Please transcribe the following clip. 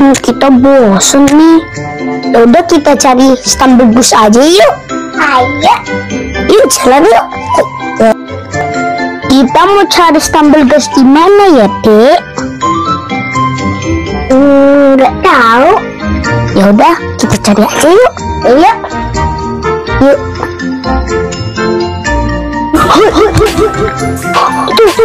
Hmm, kita bosen nih. Ya udah kita cari stumble bus aja yuk. Ayo. Yuk jalan yuk. Kita mau cari stumble bus di mana ya, Dek? Hmm, Nggak tahu. Ya udah, kita cari aja yuk. Ayo. Yuk. Itu,